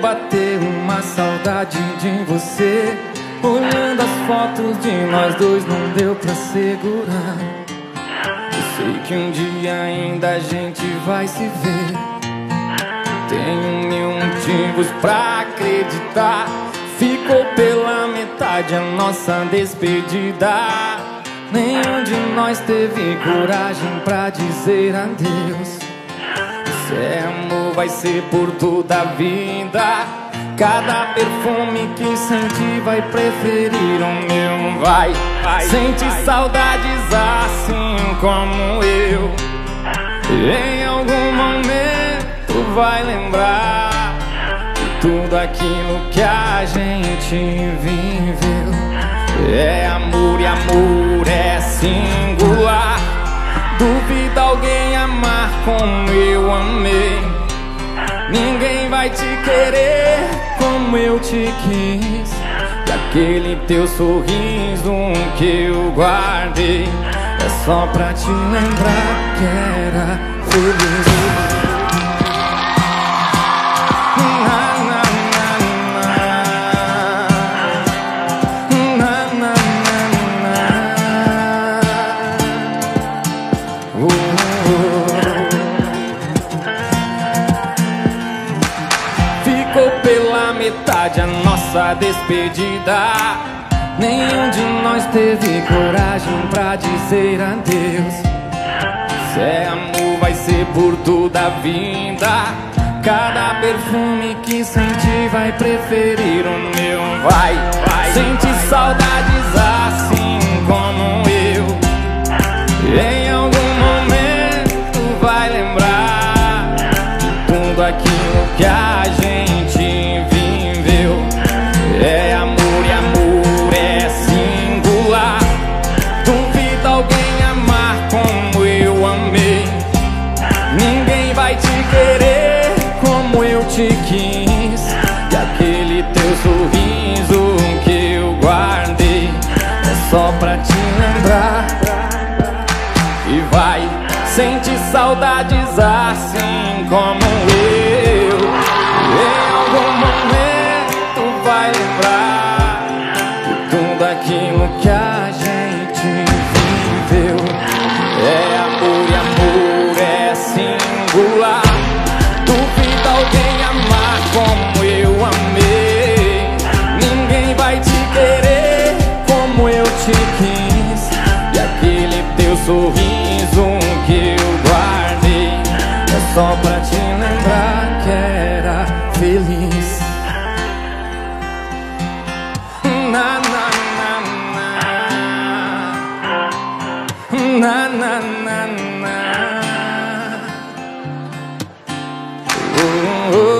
Bateu uma saudade de você. Olhando as fotos de nós dois, não deu pra segurar. Eu sei que um dia ainda a gente vai se ver. Tenho mil motivos pra acreditar. Ficou pela metade a nossa despedida. Nenhum de nós teve coragem pra dizer adeus. Se é amor, vai ser por toda a vida. Cada perfume que senti vai preferir o meu. Vai, vai. Sente saudades assim como eu. Em algum momento vai lembrar de tudo aquilo que a gente viveu. É amor e amor é singular. Duvida alguém amar como eu amei. Ninguém vai te querer como eu te quis. E aquele teu sorriso que eu guardei é só pra te lembrar que era feliz. Ficou pela metade a nossa despedida. Nenhum de nós teve coragem pra dizer adeus. Se é amor, vai ser por toda a vida. Cada perfume que senti vai preferir o meu. Vai, vai. Sente saudades assim como eu. Em algum momento vai lembrar de tudo aquilo que a sente saudades assim como eu. Em algum momento vai lembrar de tudo aquilo que a gente viveu. É amor e amor é singular. Duvida alguém amar como eu amei. Ninguém vai te querer como eu te quis. E aquele teu sorriso que eu guardei. É só pra te lembrar que era feliz. Na, na, na, na. Na, na, na, na. Oh, oh.